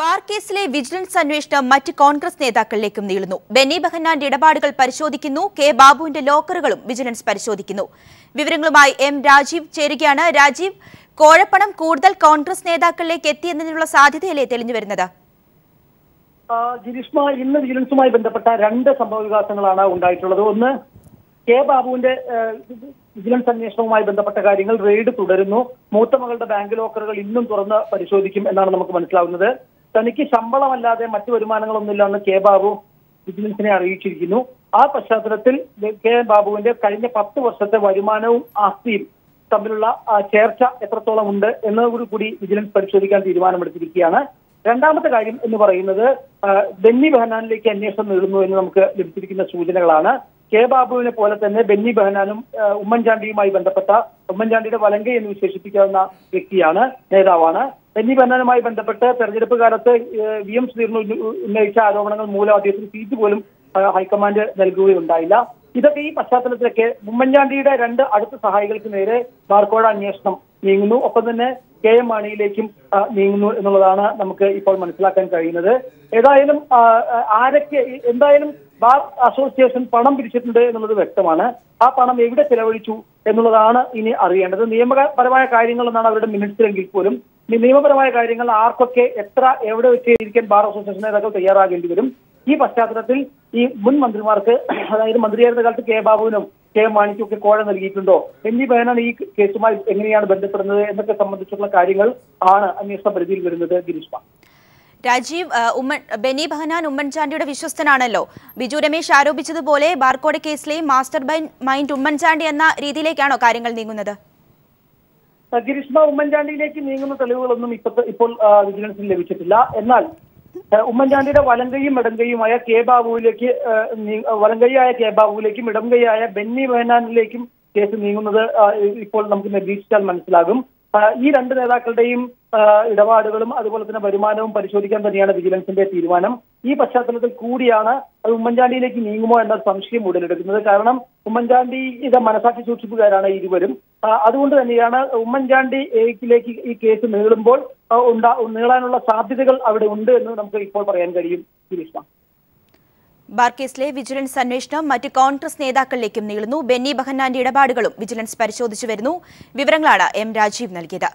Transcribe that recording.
Bar കേസിലെ vigilance അന്വേഷണം മറ്റ് കോൺഗ്രസ് നേതാക്കളിലേക്കും നീളുന്നു. ബെന്നി ബെഹന്നാന്റെ ഇടപാടുകൾ പരിശോധിക്കുന്നു. കെ ബാബുവിന്റെ ലോക്കറുകളും വിജിലൻസ് പരിശോധിക്കുന്നു. വിവരങ്ങളുമായി എം രാജീവ് ചേരുകയാണ്. രാജീവ് കോഴപ്പണം കൂടുതൽ കോൺഗ്രസ് നേതാക്കളിലേക്ക് എത്തിയെന്നതിനുള്ള സാധ്യതയല്ലേ തെളിഞ്ഞു വരുന്നത് ഇന്ന് വിജിലൻസുമായി ബന്ധപ്പെട്ട രണ്ട് സംഭവ വികാസങ്ങളാണ് ഉണ്ടായിട്ടുള്ളത്. ഒന്ന് കെ ബാബുവിന്റെ വിജിലൻസ് അന്വേഷണവുമായി ബന്ധപ്പെട്ട കാര്യങ്ങൾ റെയ്ഡ് തുടരുന്നു. മൂത്ത മകളുടെ ബാങ്ക് ലോക്കറുകൾ ഇന്നും തുറന്ന് പരിശോധിക്കും എന്നാണ് നമുക്ക് മനസ്സിലാവുന്നത്. തനിക്ക് ശമ്പളമല്ലാതെ മറ്റു വരുമാനങ്ങളൊന്നുമില്ലെന്ന് കെ ബാബു വിജിലൻസിനെ അറിയിച്ചിരിക്കുന്നു. ആ പശ്ചാത്തലത്തിൽ കെ ബാബുവിന്റെ കഴിഞ്ഞ പത്ത് വർഷത്തെ വരുമാനവും ആസ്തിയും തമ്മിലുള്ള ചേർച്ച എത്രത്തോളം ഉണ്ട് എന്നതോടു കൂടി വിജിലൻസ് പരിശോധിക്കാൻ തീരുമാനമെടുത്തിരിക്കുകയാണ്. രണ്ടാമത്തെ കാര്യം എന്ന് പറയുന്നത് ബെന്നി ബെഹനാനിലേക്ക് അന്വേഷണം നേടുന്നു എന്ന് നമുക്ക് ലഭിച്ചിരിക്കുന്ന സൂചനകളാണ്. കെ ബാബുവിനെ പോലെ തന്നെ ബെന്നി ബെഹനാനും ഉമ്മൻചാണ്ടിയുമായി ബന്ധപ്പെട്ട ഉമ്മൻചാണ്ടിയുടെ വലങ്കയെന്ന് വിശേഷിപ്പിക്കാവുന്ന വ്യക്തിയാണ് നേതാവാണ്. ബെന്നി ബെഹനാനുമായി ബന്ധപ്പെട്ട് തെരഞ്ഞെടുപ്പ് കാലത്ത് വി എം ശ്രീധരൻ ഉന്നയിച്ച ആരോപണങ്ങൾ മൂലം അദ്ദേഹത്തിന് സീറ്റ് പോലും ഹൈക്കമാൻഡ് നൽകുകയുണ്ടായില്ല. ഇതൊക്കെ ഈ പശ്ചാത്തലത്തിലൊക്കെ ഉമ്മൻചാണ്ടിയുടെ രണ്ട് അടുത്ത സഹായികൾക്ക് നേരെ ബാർക്കോഴ അന്വേഷണം നീങ്ങുന്നു. ഒപ്പം തന്നെ കെ എം മാണിയിലേക്കും നീങ്ങുന്നു എന്നുള്ളതാണ് നമുക്ക് ഇപ്പോൾ മനസ്സിലാക്കാൻ കഴിയുന്നത്. ഏതായാലും ആരൊക്കെ എന്തായാലും ബാർ അസോസിയേഷൻ പണം പിരിച്ചിട്ടുണ്ട് എന്നുള്ളത് വ്യക്തമാണ്. ആ പണം എവിടെ ചെലവഴിച്ചു എന്നുള്ളതാണ് ഇനി അറിയേണ്ടത്. നിയമപരമായ കാര്യങ്ങൾ അവരുടെ അവരുടെ മിനിറ്റ്സിലെങ്കിൽ പോലും നിയമപരമായ കാര്യങ്ങൾ ആർക്കൊക്കെ എത്ര എവിടെ വെച്ച് ഇരിക്കാൻ ബാർ അസോസിയേഷൻ നേതാക്കൾ തയ്യാറാകേണ്ടി വരും? ഈ പശ്ചാത്തലത്തിൽ ഈ മുൻ മന്ത്രിമാർക്ക് അതായത് മന്ത്രിയായിരുന്ന കാലത്ത് കെ ബാബുവിനും കെ എം മാണിക്കും ഒക്കെ കോഴ നൽകിയിട്ടുണ്ടോ? എന്നീ പേനാണ് ഈ കേസുമായി എങ്ങനെയാണ് ബന്ധപ്പെടുന്നത്? എന്നൊക്കെ സംബന്ധിച്ചുള്ള കാര്യങ്ങൾ ആണ് അന്വേഷണ പരിധിയിൽ വരുന്നത് ഗിരീഷ്മ രാജീവ് ഉമ്മൻ ബെനി ബഹനാൻ ഉമ്മൻചാണ്ടിയുടെ വിശ്വസ്തനാണല്ലോ. ബിജു രമേശ് ആരോപിച്ചതുപോലെ ബാർക്കോട് കേസിലെയും മാസ്റ്റർ മൈൻഡ് ഉമ്മൻചാണ്ടി എന്ന രീതിയിലേക്കാണോ കാര്യങ്ങൾ നീങ്ങുന്നത്? ഗിരീഷ്മ ഉമ്മൻചാണ്ടിയിലേക്ക് നീങ്ങുന്ന തെളിവുകളൊന്നും ഇപ്പത്തെ ഇപ്പോൾ വിജിലൻസിന് ലഭിച്ചിട്ടില്ല. എന്നാൽ ഉമ്മൻചാണ്ടിയുടെ വലങ്കയും ഇടങ്കയുമായ കെ ബാബുവിലേക്ക് വലങ്കയായ കെ ബാബുവിലേക്കും ഇടങ്കയായ ബെന്നി ബെഹനാനിലേക്കും കേസ് നീങ്ങുന്നത് ഇപ്പോൾ നമുക്ക് നിരീക്ഷിച്ചാൽ മനസ്സിലാകും. ഈ രണ്ട് നേതാക്കളുടെയും ഇടപാടുകളും അതുപോലെ തന്നെ വരുമാനവും പരിശോധിക്കാൻ തന്നെയാണ് വിജിലൻസിന്റെ തീരുമാനം. ഈ പശ്ചാത്തലത്തിൽ കൂടിയാണ് അത് ഉമ്മൻചാണ്ടിയിലേക്ക് നീങ്ങുമോ എന്ന സംശയം ഉടലെടുക്കുന്നത്. കാരണം ഉമ്മൻചാണ്ടി ഇത് മനസാക്ഷി സൂക്ഷിപ്പുകാരാണ് ഇരുവരും. അതുകൊണ്ട് തന്നെയാണ് ഉമ്മൻചാണ്ടി ഉമ്മൻചാണ്ടിയിലേക്ക് ഈ കേസ് നീളുമ്പോൾ ഉണ്ടാ നീളാനുള്ള സാധ്യതകൾ അവിടെ ഉണ്ട് എന്ന് നമുക്ക് ഇപ്പോൾ പറയാൻ കഴിയും. ഗിരീഷ്മ ബാർ വിജിലൻസ് അന്വേഷണം മറ്റ് കോൺഗ്രസ് നേതാക്കളിലേക്കും നീളുന്നു. ബെന്നി ബഹന്നാന്റെ ഇടപാടുകളും വിജിലൻസ് പരിശോധിച്ചു വരുന്നു. വിവരങ്ങളാണ് എം രാജീവ് നൽകിയത്.